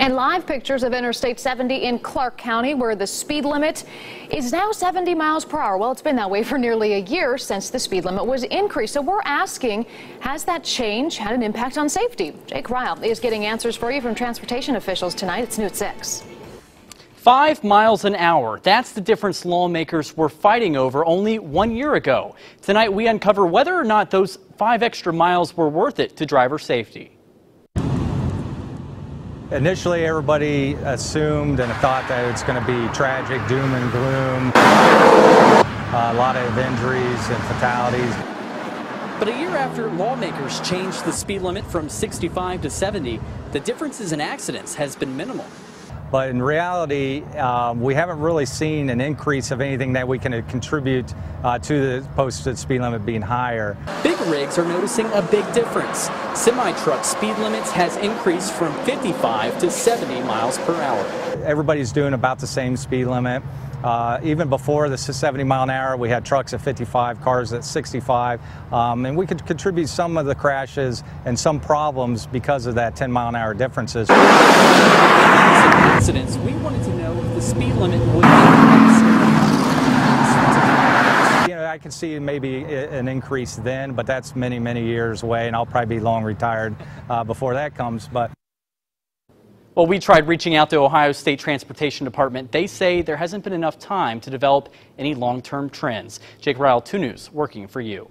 And live pictures of Interstate 70 in Clark County, where the speed limit is now 70 miles per hour. Well, it's been that way for nearly a year since the speed limit was increased. So we're asking, has that change had an impact on safety? Jake Ryle is getting answers for you from transportation officials tonight. It's new at 6. Five miles an hour. That's the difference lawmakers were fighting over only one year ago. Tonight, we uncover whether or not those five extra miles were worth it to driver safety. Initially, everybody assumed and thought that it's going to be tragic, doom and gloom, a lot of injuries and fatalities. But a year after lawmakers changed the speed limit from 65 to 70, the differences in accidents has been minimal. But in reality, um, we haven't really seen an increase of anything that we can contribute uh, to the posted speed limit being higher. Big rigs are noticing a big difference. Semi-truck speed limits has increased from 55 to 70 miles per hour. Everybody's doing about the same speed limit. Uh, even before the 70 mile an hour, we had trucks at 55, cars at 65, um, and we could contribute some of the crashes and some problems because of that 10 mile an hour differences. Accidents, we wanted to know if the speed limit would. You know, I can see maybe an increase then, but that's many, many years away, and I'll probably be long retired uh, before that comes. But well, we tried reaching out to Ohio State Transportation Department. They say there hasn't been enough time to develop any long-term trends. Jake Ryle, 2 News, working for you.